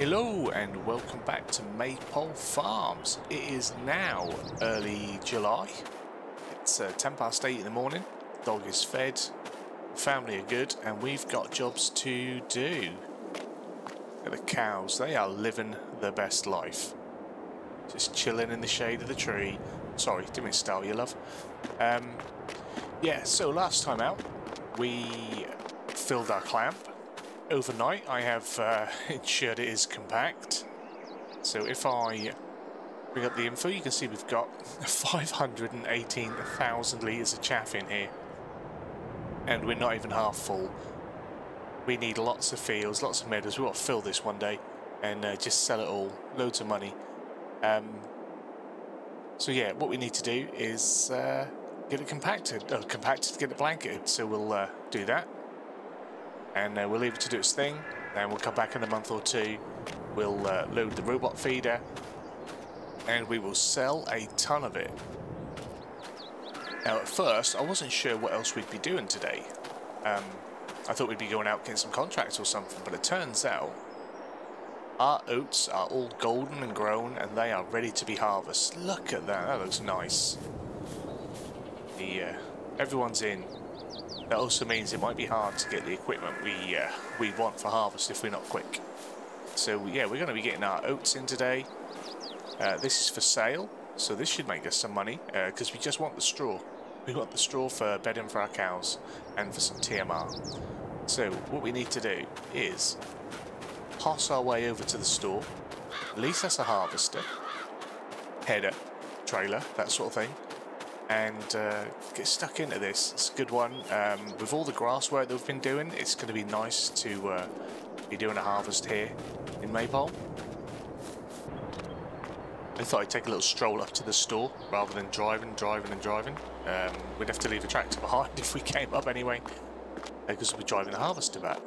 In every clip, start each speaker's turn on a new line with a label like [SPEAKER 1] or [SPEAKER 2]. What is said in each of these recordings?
[SPEAKER 1] Hello and welcome back to Maypole Farms. It is now early July. It's uh, 10 past 8 in the morning. Dog is fed. Family are good and we've got jobs to do. The cows. They are living their best life. Just chilling in the shade of the tree. Sorry, didn't mean style you, love. Um, yeah, so last time out we filled our clamp overnight I have uh, ensured it is compact. So if I bring up the info, you can see we've got 518,000 litres of chaff in here. And we're not even half full. We need lots of fields, lots of meadows. We want to fill this one day and uh, just sell it all. Loads of money. Um, so yeah, what we need to do is uh, get it compacted. Uh, compacted, get it blanketed. So we'll uh, do that and uh, we'll leave it to do its thing. And we'll come back in a month or two. We'll uh, load the robot feeder. And we will sell a ton of it. Now at first I wasn't sure what else we'd be doing today. Um, I thought we'd be going out getting some contracts or something but it turns out our oats are all golden and grown and they are ready to be harvested. Look at that. That looks nice. The uh, everyone's in that also means it might be hard to get the equipment we uh, we want for harvest if we're not quick. So yeah, we're going to be getting our oats in today. Uh, this is for sale, so this should make us some money because uh, we just want the straw. We want the straw for bedding for our cows and for some TMR. So what we need to do is pass our way over to the store. lease us a harvester, header, trailer, that sort of thing and uh, get stuck into this. It's a good one. Um, with all the grass work that we've been doing, it's going to be nice to uh, be doing a harvest here in Maypole. I thought I'd take a little stroll up to the store rather than driving, driving and driving. Um, we'd have to leave a tractor behind if we came up anyway, because we'll be driving the harvester back.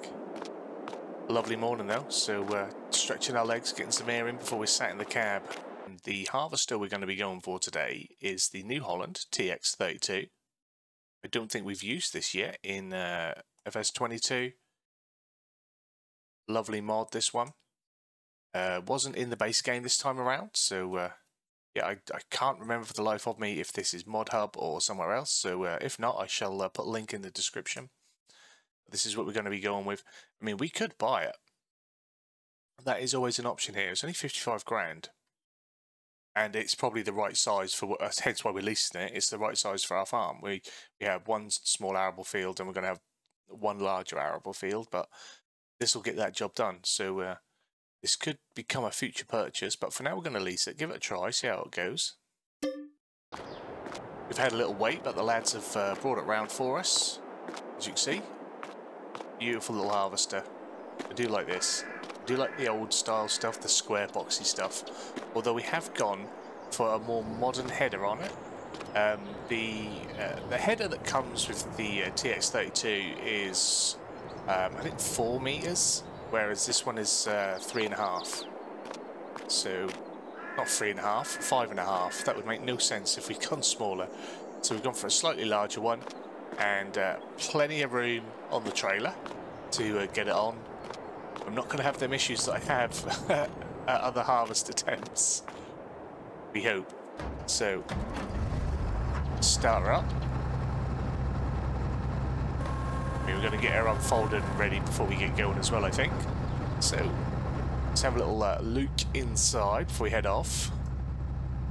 [SPEAKER 1] Lovely morning though, so uh, stretching our legs, getting some air in before we sat in the cab. The harvester we're going to be going for today is the New Holland TX32. I don't think we've used this yet in uh, FS22. Lovely mod, this one. Uh, wasn't in the base game this time around, so uh, yeah, I, I can't remember for the life of me if this is Mod Hub or somewhere else, so uh, if not, I shall uh, put a link in the description. This is what we're going to be going with. I mean, we could buy it. That is always an option here. It's only 55 grand and it's probably the right size for us. Hence why we're leasing it. It's the right size for our farm. We we have one small arable field, and we're going to have one larger arable field, but this will get that job done. So uh, this could become a future purchase, but for now we're going to lease it. Give it a try, see how it goes. We've had a little wait, but the lads have uh, brought it round for us. As you can see, beautiful little harvester. I do like this. Do like the old style stuff, the square boxy stuff. Although we have gone for a more modern header on it. Um, the uh, the header that comes with the uh, TX32 is um, I think four meters, whereas this one is uh, three and a half. So not three and a half, five and a half. That would make no sense if we'd gone smaller. So we've gone for a slightly larger one and uh, plenty of room on the trailer to uh, get it on I'm not going to have them issues that I have at other harvest attempts. We hope. So, start her up. We are going to get her unfolded and ready before we get going as well, I think. So, let's have a little uh, look inside before we head off.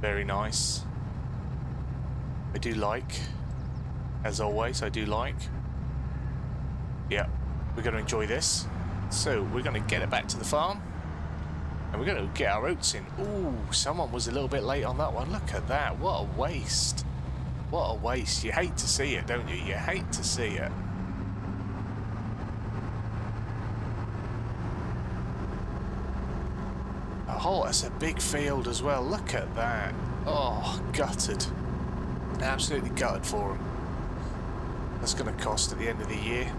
[SPEAKER 1] Very nice. I do like, as always, I do like. Yeah, we're going to enjoy this. So we're going to get it back to the farm. And we're going to get our oats in. Ooh, someone was a little bit late on that one. Look at that. What a waste. What a waste. You hate to see it, don't you? You hate to see it. Oh, it's a big field as well. Look at that. Oh, gutted. Absolutely gutted for them. That's going to cost at the end of the year.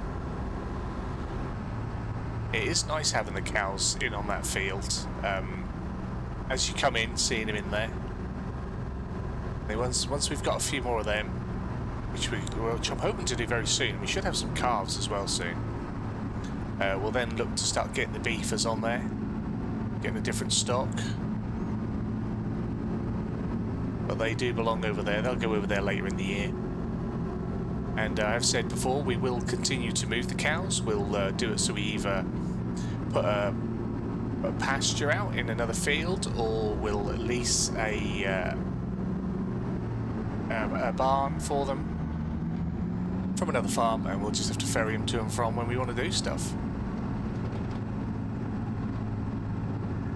[SPEAKER 1] It is nice having the cows in on that field. Um, as you come in, seeing them in there. once once we've got a few more of them, which, we, which I'm hoping to do very soon, we should have some calves as well soon. Uh, we'll then look to start getting the beefers on there. getting a different stock. But they do belong over there. They'll go over there later in the year. And uh, I've said before, we will continue to move the cows. We'll uh, do it so we either put a, a, pasture out in another field or we'll lease a, uh, a, a barn for them from another farm and we'll just have to ferry them to and from when we want to do stuff.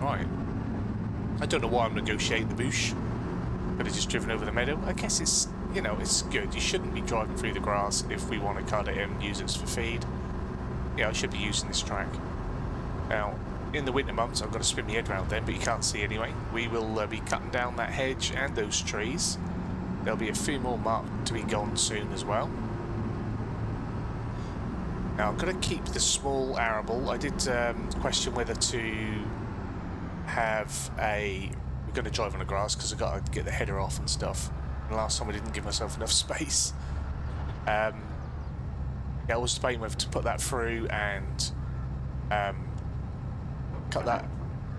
[SPEAKER 1] Right. I don't know why I'm negotiating the bush. Could have just driven over the meadow. I guess it's, you know, it's good. You shouldn't be driving through the grass if we want to cut it and use it for feed. Yeah, I should be using this track. Now, in the winter months, I've got to spin my head around then, but you can't see anyway. We will uh, be cutting down that hedge and those trees. There'll be a few more marked to be gone soon as well. Now, I'm going to keep the small arable. I did um, question whether to have a we're going to drive on the grass because I've got to get the header off and stuff. And last time I didn't give myself enough space. Um, yeah, I was debating whether to put that through and um, cut that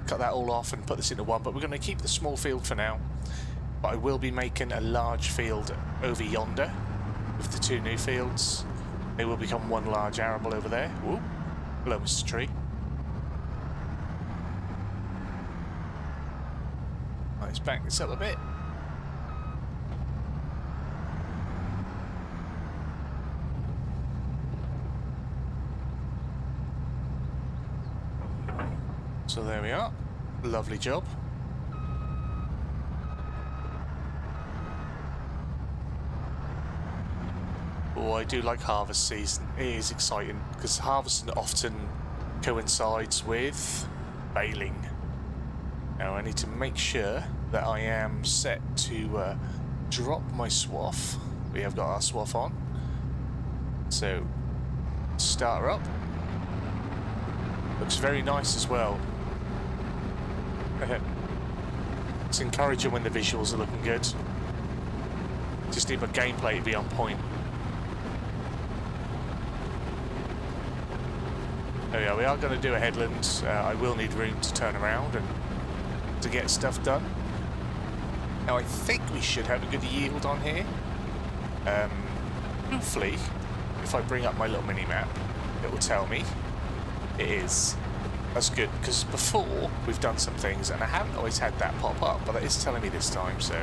[SPEAKER 1] cut that all off and put this into one. But we're going to keep the small field for now. But I will be making a large field over yonder with the two new fields. They will become one large arable over there. Whoop. Hello, Mr. Tree. Let's back this up a bit. So there we are. Lovely job. Oh, I do like harvest season. It is exciting because harvesting often coincides with baling. Now I need to make sure that I am set to uh, drop my swath. We have got our swath on. So, start her up. Looks very nice as well. It's encouraging when the visuals are looking good. Just need my gameplay to be on point. Oh yeah, we are going to do a headland. Uh, I will need room to turn around and to get stuff done. Now I think we should have a good yield on here. Um, hopefully, if I bring up my little mini-map, it will tell me it is. That's good, because before we've done some things, and I haven't always had that pop up, but it is telling me this time, so...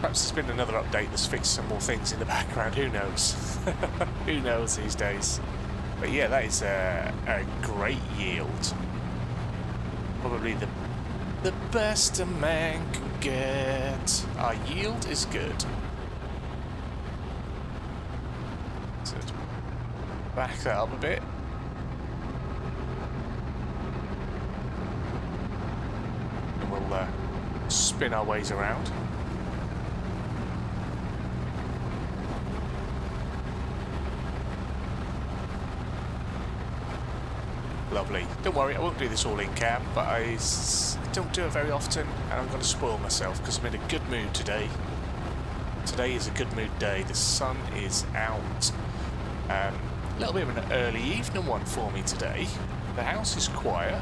[SPEAKER 1] Perhaps there's been another update that's fixed some more things in the background, who knows? who knows these days? But yeah, that is a, a great yield. Probably the the best a man can get. Our yield is good. So back that up a bit. And we'll uh, spin our ways around. Lovely. Don't worry, I won't do this all in cab, but I don't do it very often, and I'm going to spoil myself because I'm in a good mood today. Today is a good mood day. The sun is out. Um, a little bit of an early evening one for me today. The house is quiet.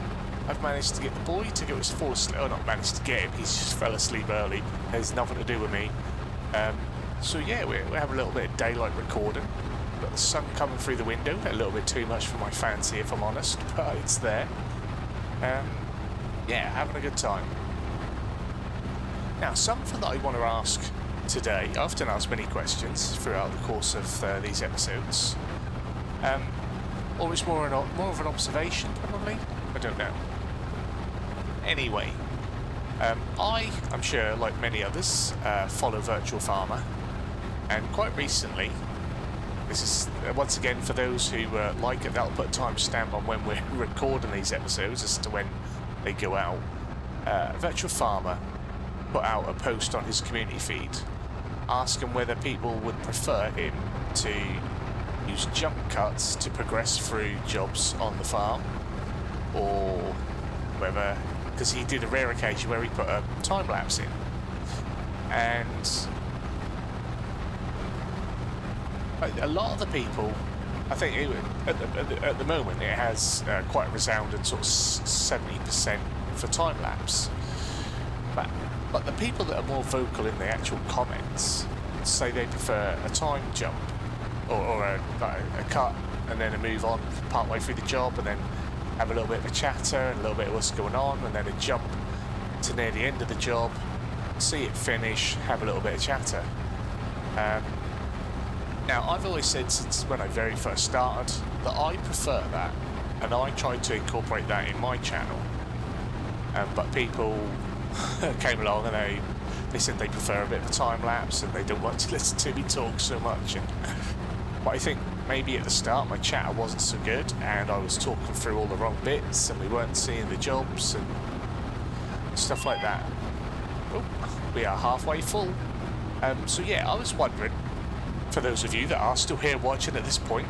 [SPEAKER 1] I've managed to get the boy to go fall asleep. Oh, not managed to get him. He's just fell asleep early. Has nothing to do with me. Um, so yeah, we, we have a little bit of daylight recording. Got the sun coming through the window, a little bit too much for my fancy if I'm honest, but it's there. Um, yeah, having a good time. Now, something that I want to ask today, I often ask many questions throughout the course of uh, these episodes. Um, it's more, an, more of an observation, probably? I don't know. Anyway, um, I, I'm sure, like many others, uh, follow Virtual Farmer, and quite recently this is, uh, once again, for those who uh, like it, that'll put a timestamp on when we're recording these episodes as to when they go out. Uh, Virtual Farmer put out a post on his community feed asking whether people would prefer him to use jump cuts to progress through jobs on the farm or whether because he did a rare occasion where he put a time lapse in and a lot of the people I think it, at, the, at, the, moment it has uh, quite a resounding sort of 70% for time lapse. But, but the people that are more vocal in the actual comments say they prefer a time jump or, or a, a, cut and then a move on part way through the job and then have a little bit of a chatter and a little bit of what's going on and then a jump to near the end of the job, see it finish, have a little bit of chatter. Um, now, I've always said since when I very first started that I prefer that, and I tried to incorporate that in my channel. Um, but people came along and they they said they prefer a bit of a time lapse and they don't want to listen to me talk so much. And but I think maybe at the start my chatter wasn't so good, and I was talking through all the wrong bits, and we weren't seeing the jobs and stuff like that. Oh, we are halfway full. Um, so yeah, I was wondering for those of you that are still here watching at this point,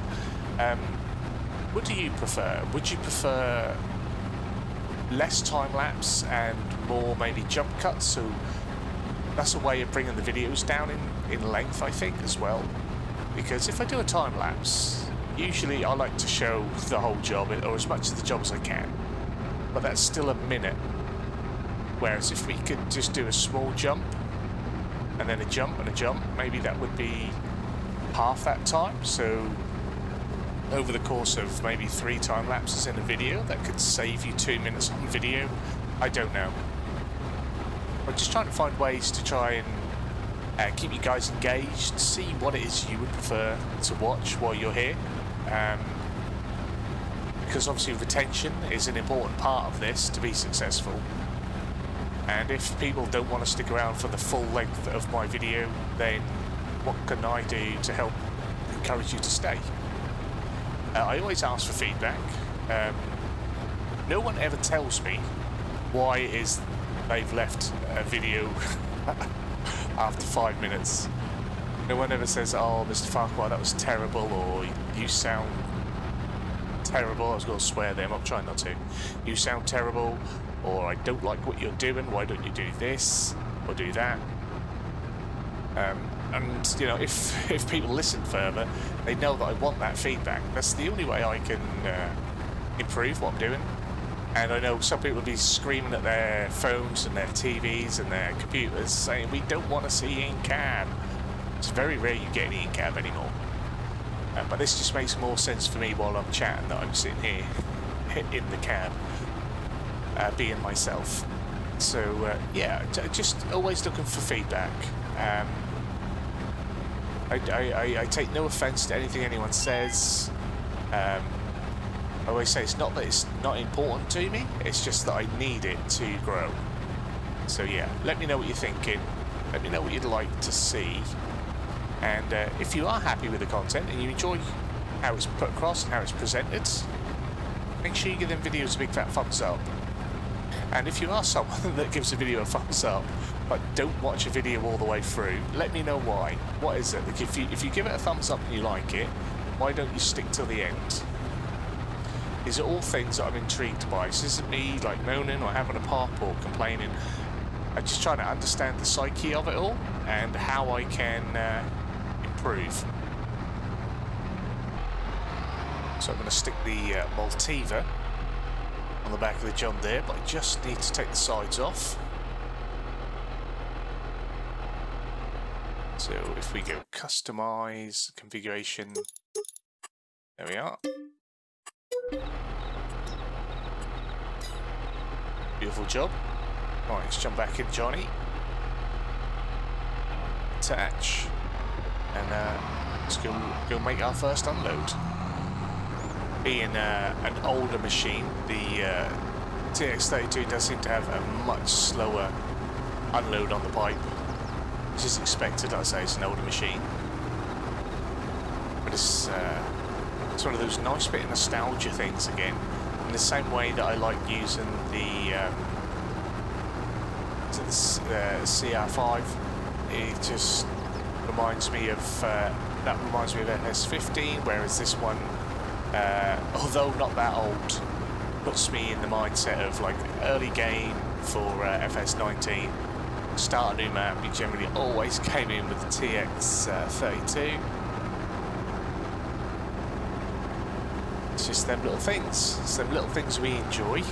[SPEAKER 1] um, what do you prefer? Would you prefer less time lapse and more maybe jump cuts? So that's a way of bringing the videos down in, in length, I think, as well. Because if I do a time lapse, usually I like to show the whole job, or as much of the job as I can. But that's still a minute. Whereas if we could just do a small jump, and then a jump and a jump, maybe that would be half that time. So over the course of maybe three time lapses in a video, that could save you two minutes on video. I don't know. I'm just trying to find ways to try and uh, keep you guys engaged, see what it is you would prefer to watch while you're here. Um, because obviously retention is an important part of this to be successful. And if people don't want to stick around for the full length of my video, then what can I do to help encourage you to stay? Uh, I always ask for feedback. Um, no one ever tells me why is they've left a video after five minutes. No one ever says, oh, Mr. Farquar, that was terrible, or you sound terrible. I was going to swear there, I'm trying not to. You sound terrible, or I don't like what you're doing, why don't you do this, or do that? Um, and you know if if people listen further they know that I want that feedback that's the only way I can uh, improve what I'm doing and I know some people will be screaming at their phones and their TVs and their computers saying we don't want to see in-cab it's very rare you get any in-cab anymore. Uh, but this just makes more sense for me while I'm chatting that I'm sitting here in the cab uh, being myself. So uh, yeah just always looking for feedback. Um, I, I, I, take no offence to anything anyone says. Um, I always say it's not that it's not important to me, it's just that I need it to grow. So yeah, let me know what you're thinking. Let me know what you'd like to see. And uh, if you are happy with the content and you enjoy how it's put across and how it's presented, make sure you give them videos a big fat thumbs up. And if you are someone that gives a video a thumbs up, but don't watch a video all the way through. Let me know why. What is it? Like if you if you give it a thumbs up and you like it, why don't you stick till the end? These are all things that I'm intrigued by. This isn't me like moaning or having a pop or complaining. I'm just trying to understand the psyche of it all and how I can uh, improve. So I'm going to stick the uh, Multiva on the back of the John Deere, but I just need to take the sides off. So if we go customize configuration, there we are. Beautiful job. Right, let's jump back in, Johnny. Attach. And uh, let's go, go make our first unload. Being uh, an older machine, the uh, TX32 does seem to have a much slower unload on the pipe which is expected, I'd say, it's an older machine. But it's, uh, it's one of those nice bit of nostalgia things again, in the same way that I like using the, um, the uh, CR5. It just reminds me of, uh, that reminds me of FS15, whereas this one, uh, although not that old, puts me in the mindset of like early game for uh, FS19 start a new map, you generally always came in with the TX32. Just them little things. It's them little things we enjoy.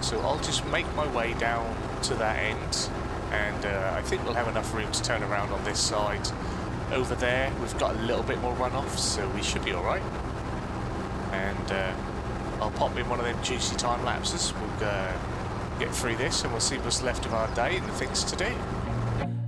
[SPEAKER 1] so I'll just make my way down to that end and uh, I think we'll have enough room to turn around on this side. Over there we've got a little bit more runoff so we should be alright. And uh, I'll pop in one of them juicy time lapses. We'll uh, get through this and we'll see what's left of our day and the things to do.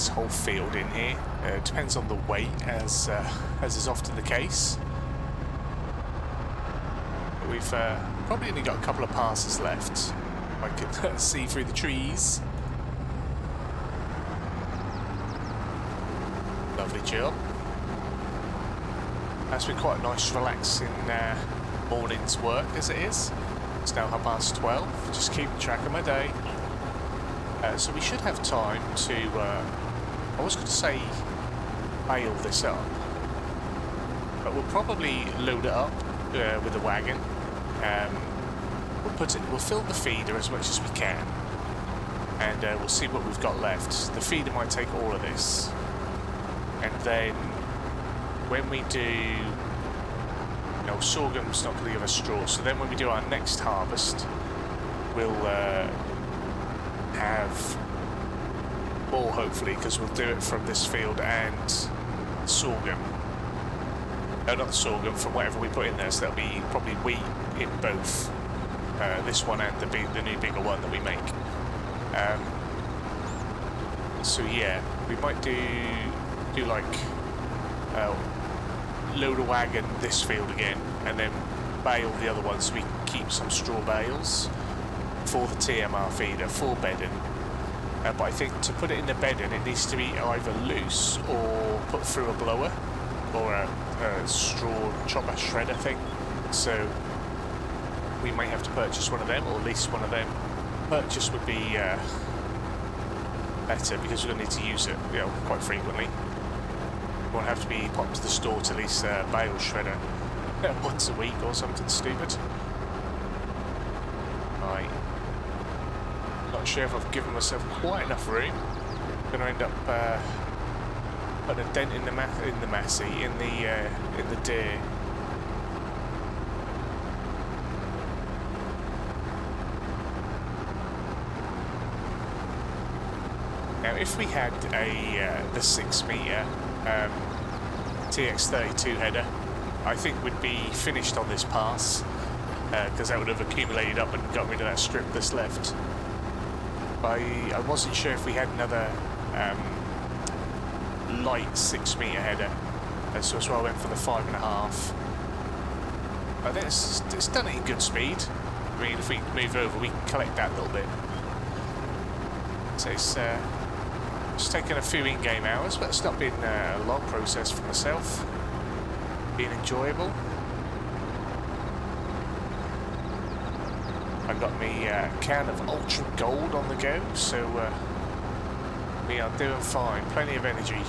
[SPEAKER 1] this whole field in here. Uh, depends on the weight, as uh, as is often the case. We've uh, probably only got a couple of passes left. I can see through the trees. lovely chill. That's been quite a nice relaxing uh, morning's work as it is. It's now half past 12, just keeping track of my day. Uh, so we should have time to, uh, I was going to say bale this up, but we'll probably load it up uh, with a wagon. Um, we'll put it, we'll fill the feeder as much as we can, and uh, we'll see what we've got left. The feeder might take all of this, and then when we do know sorghum's not going to give us straw so then when we do our next harvest we'll uh, have more hopefully because we'll do it from this field and sorghum no not the sorghum from whatever we put in there so that'll be probably wheat in both uh, this one and the, big, the new bigger one that we make um, so yeah we might do do like uh, load a wagon this field again and then bale the other ones so we keep some straw bales for the TMR feeder for bedding. Uh, but I think to put it in the bed bedding it needs to be either loose or put through a blower or a, a straw chopper shredder thing. So we may have to purchase one of them or at least one of them. Purchase would be uh, better because we're going to need to use it you know, quite frequently won't have to be popped to the store to lease a bale shredder once a week or something stupid. Right. Not sure if I've given myself quite enough room. I'm going to end up uh, putting a dent in the ma in the in the uh, in the Deere. Now, if we had a uh, the six meter um, TX32 header, I think we'd be finished on this pass because uh, that would have accumulated up and got rid of that strip that's left. I, I wasn't sure if we had another um, light six meter header, uh, so that's I went for the five and a half. But it's, it's done it in good speed. I mean, if we move over, we can collect that a little bit. So it's uh, just taken a few in-game hours, but it's not been uh, a long process for myself. Been enjoyable. Got me uh, can of Ultra Gold on the go, so uh, we are doing fine. Plenty of energy.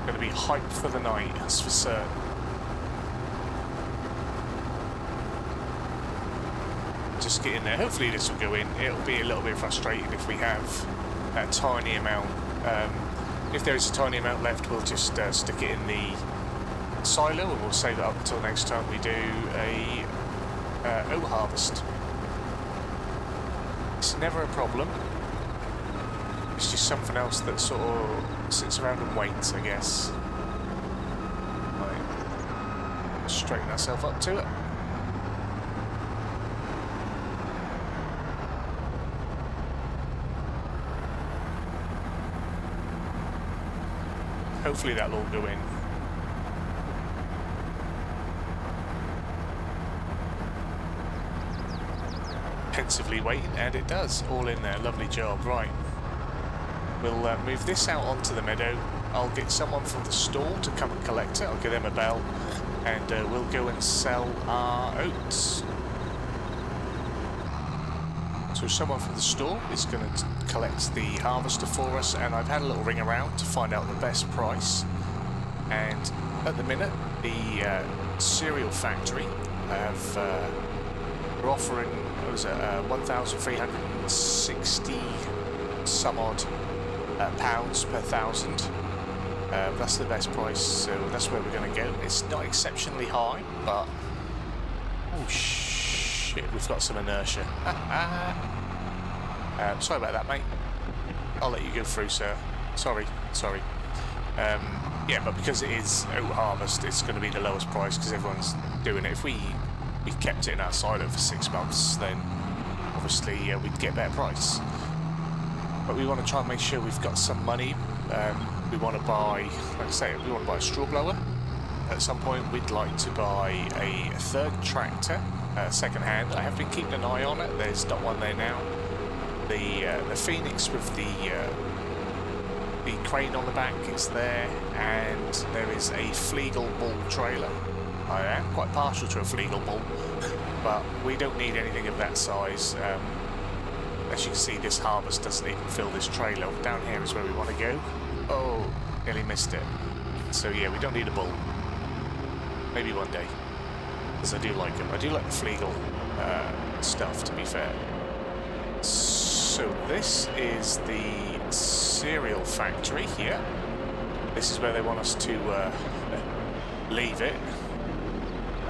[SPEAKER 1] Going to be hyped for the night, that's for certain. Just get in there. Hopefully this will go in. It'll be a little bit frustrating if we have that tiny amount. Um, if there is a tiny amount left, we'll just uh, stick it in the silo and we'll save it up until next time we do a uh, oat harvest. It's never a problem. It's just something else that sort of sits around and waits, I guess. Straighten ourselves up to it. Hopefully that'll all go in. Pensively waiting, and it does. All in there. Lovely job. Right. We'll uh, move this out onto the meadow. I'll get someone from the store to come and collect it. I'll give them a bell, and uh, we'll go and sell our oats. So someone from the store is going to collect the harvester for us, and I've had a little ring around to find out the best price. And at the minute, the uh, cereal factory have uh, are offering what was it, uh, 1,360 some odd uh, pounds per thousand. Uh, that's the best price, so that's where we're going to go. It's not exceptionally high, but oh shit, we've got some inertia. uh, sorry about that, mate. I'll let you go through, sir. Sorry, sorry. Um, yeah, but because it is oat harvest, it's going to be the lowest price because everyone's doing it. If we we kept it in our silo for six months, then obviously we'd get a better price. But we want to try and make sure we've got some money. Um, we want to buy, like I say, we want to buy a straw blower. At some point, we'd like to buy a third tractor, uh, second hand. I have been keeping an eye on it. There's not one there now. The uh, the Phoenix with the uh, the crane on the back is there, and there is a Fliegl ball trailer. I am quite partial to a Fliegl bull, but we don't need anything of that size. Um, as you can see, this harvest doesn't even fill this trailer. Down here is where we want to go. Oh, nearly missed it. So yeah, we don't need a bull. Maybe one day, because I do like them. I do like the Fliegl uh, stuff, to be fair. So this is the cereal factory here. This is where they want us to uh, leave it.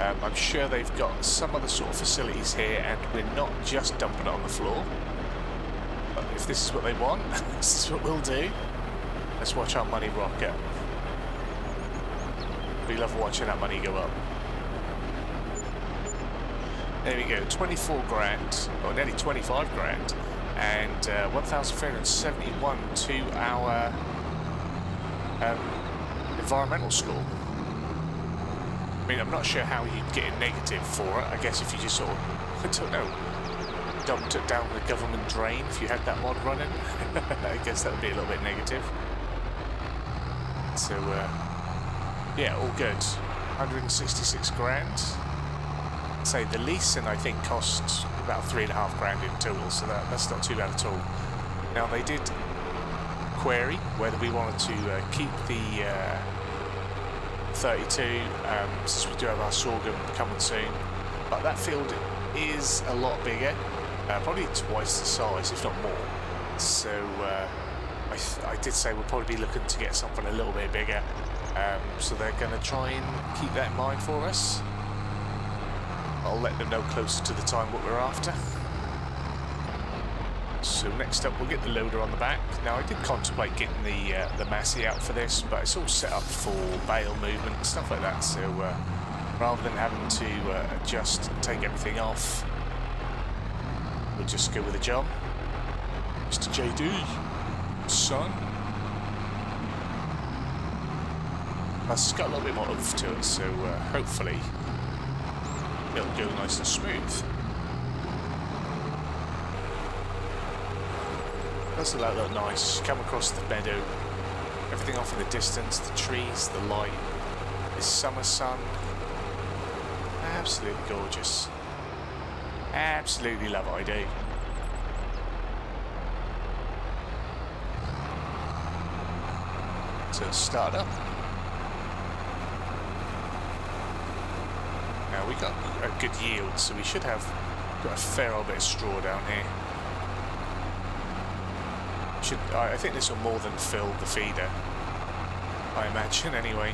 [SPEAKER 1] Um, I'm sure they've got some other sort of facilities here and we're not just dumping it on the floor. But if this is what they want, this is what we'll do. Let's watch our money rocket. We love watching that money go up. There we go, 24 grand, or nearly 25 grand, and uh, 1,371 to our um, environmental score. I mean, I'm not sure how you'd get a negative for it. I guess if you just sort of, I don't know, dumped it down the government drain if you had that mod running. I guess that would be a little bit negative. So, uh, yeah, all good. 166 grand. Say the leasing, I think, costs about three and a half grand in total, so that, that's not too bad at all. Now, they did query whether we wanted to uh, keep the uh, 32, um, since we do have our sorghum coming soon. But that field is a lot bigger, uh, probably twice the size, if not more. So uh, I, I, did say we'll probably be looking to get something a little bit bigger. Um, so they're going to try and keep that in mind for us. I'll let them know closer to the time what we're after. So next up we'll get the loader on the back. Now I did contemplate getting the uh, the Massey out for this, but it's all set up for bale movement and stuff like that. So uh, rather than having to uh, adjust and take everything off, we'll just go with a job. Mr. JD, son. That's got a little bit more oomph to it, so uh, hopefully it'll go nice and smooth. Doesn't that nice? Come across the meadow, everything off in the distance, the trees, the light, the summer sun. Absolutely gorgeous. Absolutely love what I do. So start up. Now we got a good yield, so we should have got a fair old bit of straw down here. Should I think this will more than fill the feeder. I imagine anyway.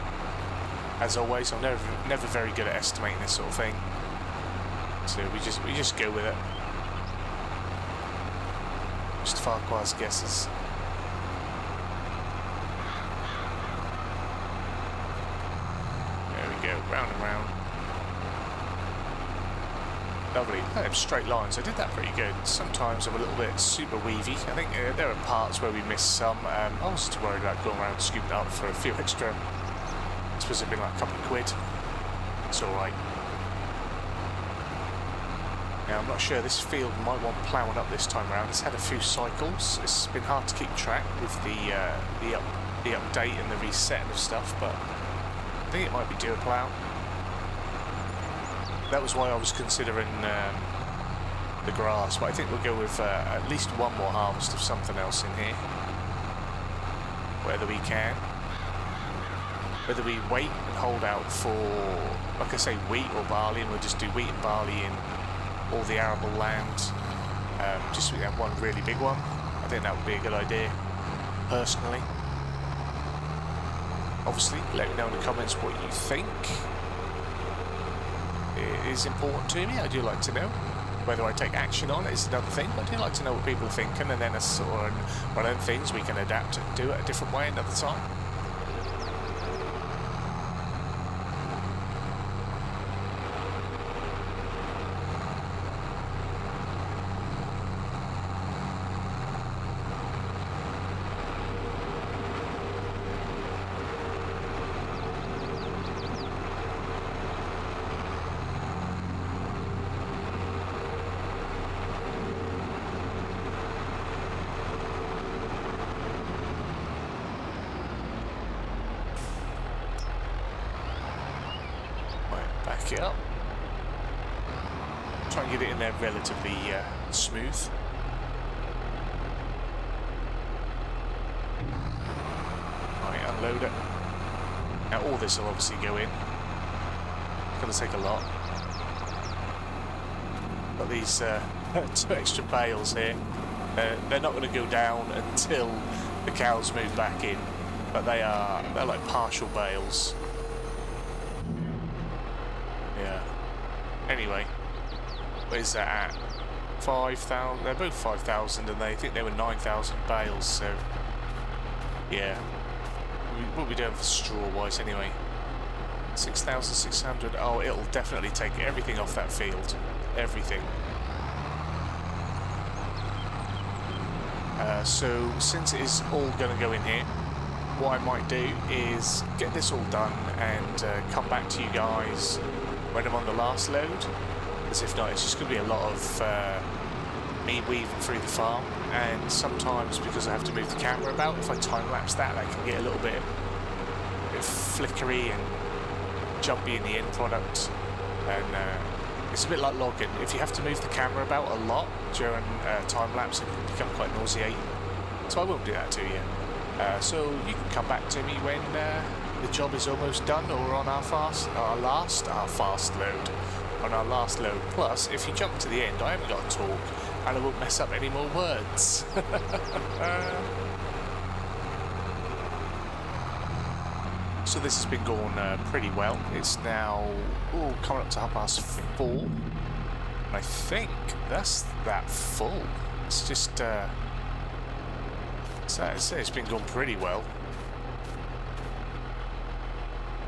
[SPEAKER 1] As always, I'm never never very good at estimating this sort of thing. So we just we just go with it. Just Farquar's guesses. There we go, round and round. Lovely. Oh, straight lines. I did that pretty good. Sometimes I'm a little bit super weavy. I think uh, there are parts where we miss some. Um, I wasn't too worried about going around scooping up for a few extra. I suppose it'd been like a couple of quid. It's alright. Now I'm not sure this field might want ploughing up this time around. It's had a few cycles. It's been hard to keep track with the uh, the up the update and the resetting of stuff, but I think it might be due a plough that was why I was considering um, the grass, but I think we'll go with uh, at least one more harvest of something else in here. Whether we can. Whether we wait and hold out for, like I say, wheat or barley, and we'll just do wheat and barley in all the arable land. Um, just have one really big one. I think that would be a good idea, personally. Obviously, let me know in the comments what you think is important to me. I do like to know. Whether I take action on it is another thing, but I do like to know what people are thinking, and then as sort of one of the things we can adapt and do it a different way another time. it up. Try and get it in there relatively uh, smooth. Right, unload it. Now all this will obviously go in. It's going to take a lot. Got these uh, two extra bales here. Uh, they're not going to go down until the cows move back in, but they are they're like partial bales. Yeah. Anyway, where's that at? 5,000, they're both 5,000 and they think they were 9,000 bales, so yeah. What we doing for straw-wise anyway? 6,600, oh it'll definitely take everything off that field. Everything. Uh, so since it is all going to go in here, what I might do is get this all done and uh, come back to you guys when I'm on the last load. As if not, it's just going to be a lot of uh, me weaving through the farm. And sometimes, because I have to move the camera about, if I time-lapse that, that can get a little bit, bit flickery and jumpy in the end product. And uh, it's a bit like logging. If you have to move the camera about a lot during uh, time-lapse, it can become quite nauseating. So I won't do that to you. Uh, so you can come back to me when uh, the job is almost done or on our fast, our last, our fast load, on our last load. Plus, if you jump to the end, I haven't got to talk and I won't mess up any more words. so this has been going uh, pretty well. It's now ooh, coming up to half past four. And I think that's that full. It's just, uh, so it's been going pretty well.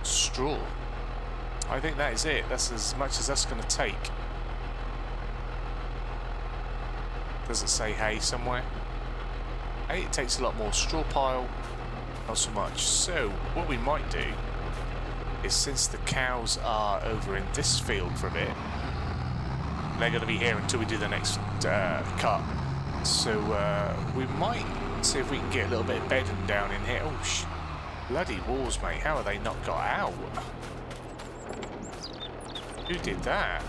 [SPEAKER 1] straw. I think that is it. That's as much as that's going to take. Does it say hay somewhere? Hay, it takes a lot more. Straw pile, not so much. So, what we might do is since the cows are over in this field for a bit, they're going to be here until we do the next uh, cut. So uh, we might see if we can get a little bit of bedding down in here. Oh, bloody walls, mate. How are they not got out? Who did that?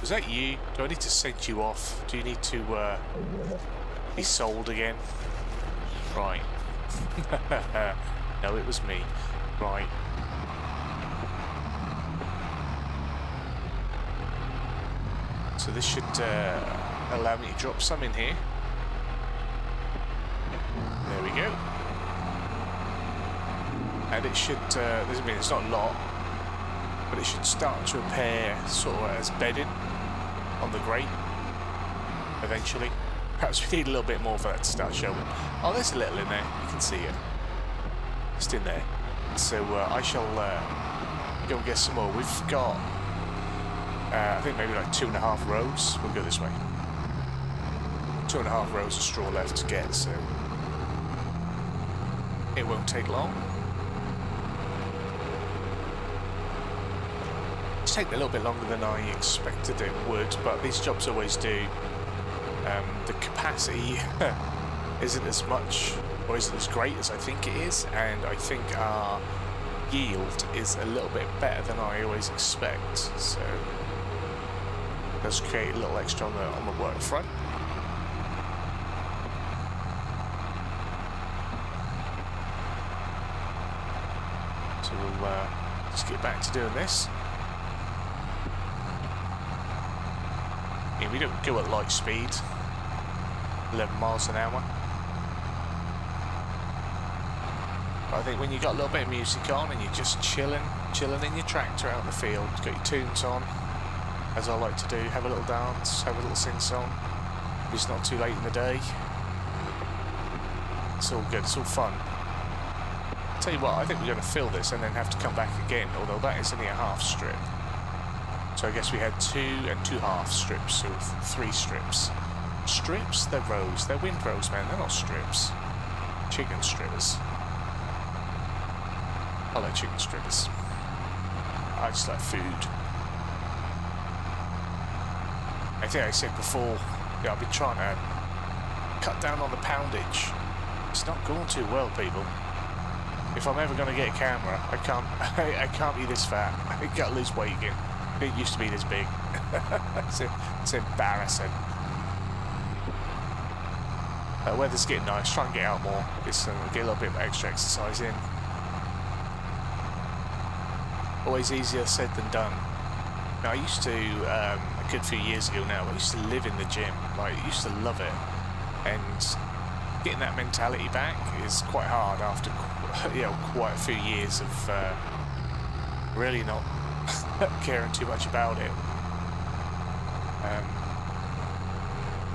[SPEAKER 1] Was that you? Do I need to send you off? Do you need to uh, be sold again? Right. no, it was me. Right. So this should uh, allow me to drop some in here. There we go. And it should, uh, I mean, it's not a lot, but it should start to appear sort of as bedding on the grate eventually. Perhaps we need a little bit more for that to start showing. Oh, there's a little in there. You can see it. Just in there. So uh, I shall uh, go and get some more. We've got uh, I think maybe like two and a half rows. We'll go this way. Two and a half rows of straw left to get, so it won't take long. It's taken a little bit longer than I expected it would, but these jobs always do. Um, the capacity isn't as much or isn't as great as I think it is, and I think our yield is a little bit better than I always expect. So does create a little extra on the, on the work front. So we'll uh, just get back to doing this. I mean, we don't go at light speed, 11 miles an hour. But I think when you've got a little bit of music on and you're just chilling, chilling in your tractor out in the field, got your tunes on, as I like to do, have a little dance, have a little sing-song. It's not too late in the day. It's all good, it's all fun. Tell you what, I think we're going to fill this and then have to come back again, although that is only a half strip. So I guess we had two and two half strips, so three strips. Strips? They're rows. They're windrows, man. They're not strips. Chicken strippers. I like chicken strippers. I just like food. I think I said before, yeah, I've been trying to cut down on the poundage. It's not going too well, people. If I'm ever going to get a camera, I can't, I, I can't be this fat. I to lose weight again. It used to be this big. it's, it's, embarrassing. Uh, weather's getting nice. Try and get out more. Uh, get a little bit of extra exercise in. Always easier said than done. Now, I used to um, a good few years ago now, I used to live in the gym. Like, I used to love it. And getting that mentality back is quite hard after, you know, quite a few years of uh, really not caring too much about it. Um,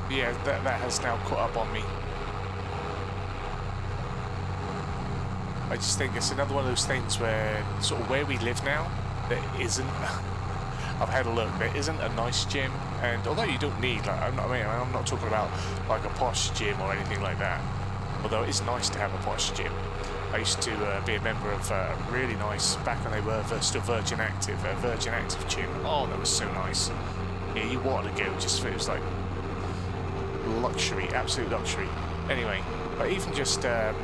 [SPEAKER 1] yeah, that, that has now caught up on me. I just think it's another one of those things where, sort of where we live now, there isn't I've had a look. There isn't a nice gym, and although you don't need, like, I'm not, I mean, I'm not talking about like a posh gym or anything like that. Although it's nice to have a posh gym. I used to uh, be a member of a really nice, back when they were still Virgin Active, a Virgin Active gym. Oh, that was so nice. Yeah, you wanted to go, just it was like luxury, absolute luxury. Anyway, but even just um,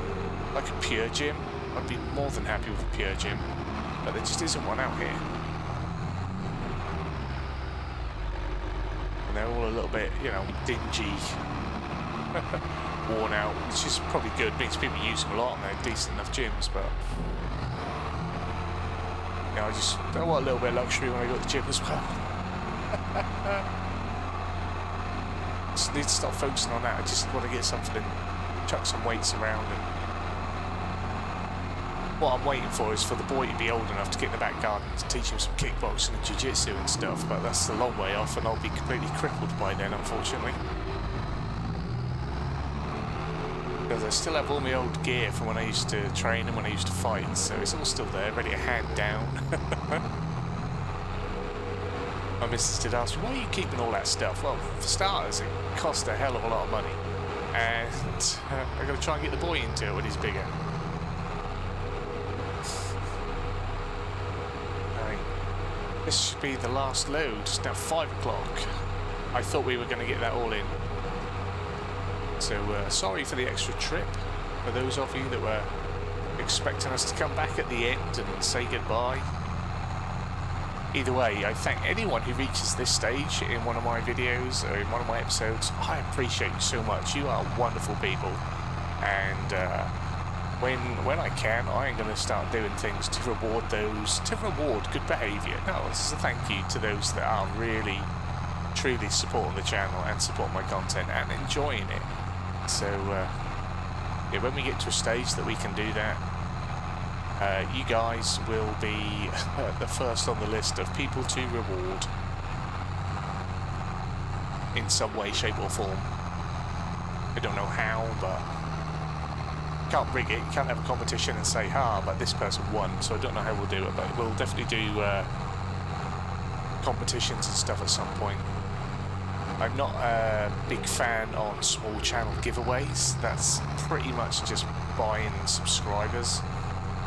[SPEAKER 1] like a pure gym, I'd be more than happy with a pure gym. But there just isn't one out here. And they're all a little bit, you know, dingy, worn out, which is probably good. It means people use them a lot and they're decent enough gyms, but you know, I just I want a little bit of luxury when I go to the gym as well. just need to stop focusing on that. I just want to get something, chuck some weights around and what I'm waiting for is for the boy to be old enough to get in the back garden to teach him some kickboxing and jiu-jitsu and stuff, but that's a long way off and I'll be completely crippled by then, unfortunately. Because I still have all my old gear from when I used to train and when I used to fight, so it's all still there, ready to hand down. My missus did ask me, why are you keeping all that stuff? Well, for starters, it costs a hell of a lot of money. And uh, I've got to try and get the boy into it when he's bigger. This should be the last load. It's now 5 o'clock. I thought we were going to get that all in. So uh, sorry for the extra trip for those of you that were expecting us to come back at the end and say goodbye. Either way, I thank anyone who reaches this stage in one of my videos or in one of my episodes. I appreciate you so much. You are wonderful people. And uh, when when I can, I am going to start doing things to reward those, to reward good behaviour. No, this is a thank you to those that are really, truly supporting the channel and supporting my content and enjoying it. So, uh, yeah, when we get to a stage that we can do that, uh, you guys will be the first on the list of people to reward in some way, shape or form. I don't know how, but can't rig it. You can't have a competition and say, ah, but this person won, so I don't know how we'll do it, but we'll definitely do uh, competitions and stuff at some point. I'm not a big fan on small channel giveaways. That's pretty much just buying subscribers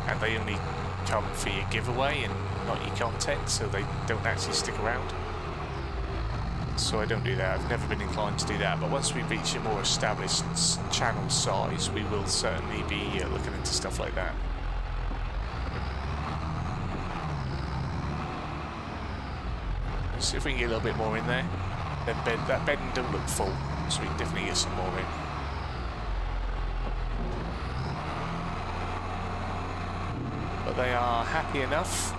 [SPEAKER 1] and they only come for your giveaway and not your content, so they don't actually stick around. So I don't do that. I've never been inclined to do that. But once we reach a more established channel size, we will certainly be uh, looking into stuff like that. Let's see if we can get a little bit more in there. That bed, that bed don't look full, so we can definitely get some more in. But they are happy enough.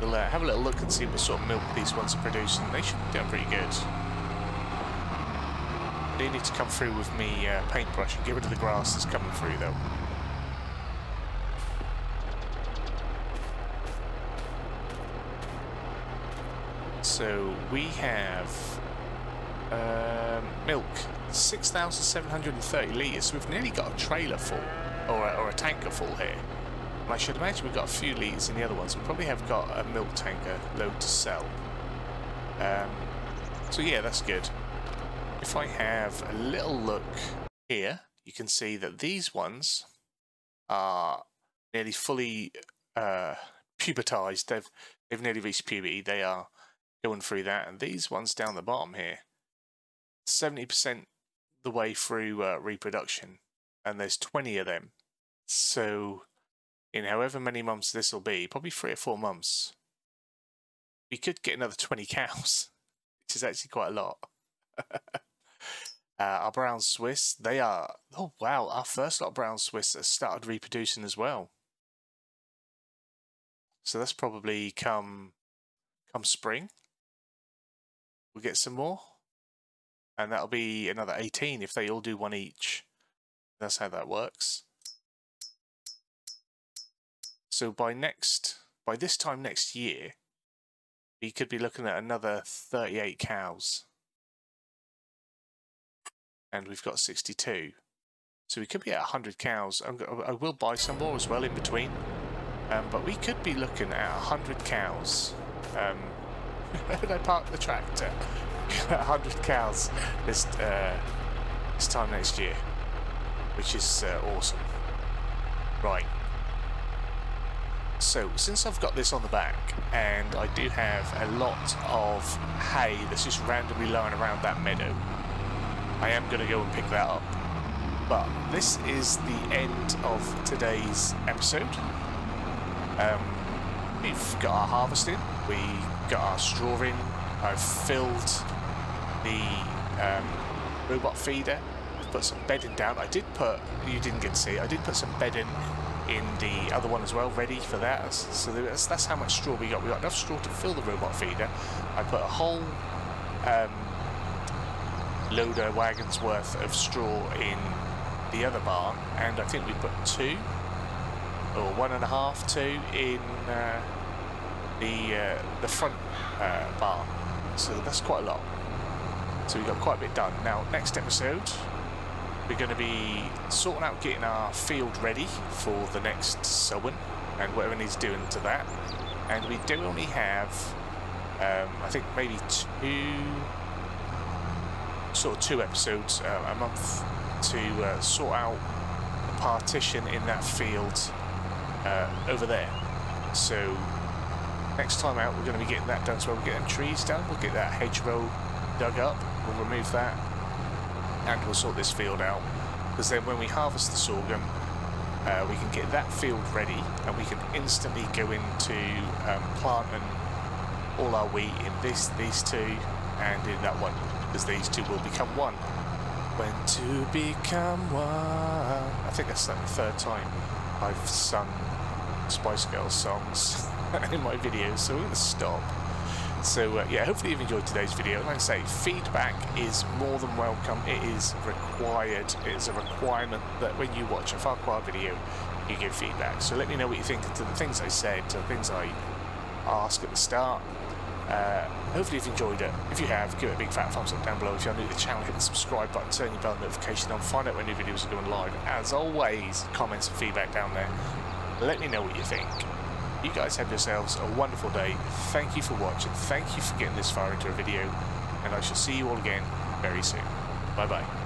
[SPEAKER 1] We'll uh, have a little look and see what sort of milk these ones are producing. They should be doing pretty good. They need to come through with me uh, paintbrush and get rid of the grass that's coming through though. So we have um, milk, 6,730 litres. We've nearly got a trailer full, or a, or a tanker full here. And I should imagine we've got a few litres in the other ones. We probably have got a milk tanker load to sell. Um, so yeah, that's good. If I have a little look here, you can see that these ones are nearly fully uh, pubertized. They've they've nearly reached puberty. They are going through that. And these ones down the bottom here, 70% the way through uh, reproduction, and there's 20 of them. So, in however many months this will be, probably three or four months, we could get another 20 cows, which is actually quite a lot. uh, our brown Swiss, they are, oh wow, our first lot of brown Swiss has started reproducing as well. So that's probably come come spring. We'll get some more. And that'll be another 18 if they all do one each. That's how that works. So by next, by this time next year, we could be looking at another 38 cows. And we've got 62. So we could be at 100 cows. I will buy some more as well in between. Um, but we could be looking at 100 cows. Um, I park the tractor? 100 cows this, uh, this time next year, which is uh, awesome. Right. So, since I've got this on the back, and I do have a lot of hay that's just randomly lying around that meadow, I am going to go and pick that up. But this is the end of today's episode. Um, we've got our harvesting, we got our straw in, I've filled the um, robot feeder, I've put some bedding down. I did put, you didn't get to see, I did put some bedding in the other one as well, ready for that. So that's, that's how much straw we got. We got enough straw to fill the robot feeder. I put a whole um, loader wagon's worth of straw in the other barn, and I think we put two or one and a half, two in uh, the uh, the front uh, barn. So that's quite a lot. So we got quite a bit done. Now, next episode, we're going to be sorting out getting our field ready for the next sowing and whatever needs doing to that. And we do only have, um, I think, maybe two, sort of two episodes uh, a month to uh, sort out the partition in that field uh, over there. So Next time out, we're going to be getting that done, so we'll get them trees done, we'll get that hedgerow dug up, we'll remove that, and we'll sort this field out. Because then when we harvest the sorghum, uh, we can get that field ready, and we can instantly go into um, planting all our wheat in this, these two, and in that one, because these two will become one. When to become one. I think that's like the third time I've sung Spice Girls songs in my videos, so we're going to stop. So uh, yeah, hopefully you've enjoyed today's video. Like I say, feedback is more than welcome. It is required. It is a requirement that when you watch a Farquar video, you give feedback. So let me know what you think to the things I said, to the things I ask at the start. Uh, hopefully you've enjoyed it. If you have, give it a big fat thumbs up down below. If you're new to the channel, hit the subscribe button, turn your bell notification on, find out when new videos are going live. As always, comments and feedback down there. Let me know what you think. You guys have yourselves a wonderful day. Thank you for watching. Thank you for getting this far into a video. And I shall see you all again very soon. Bye bye.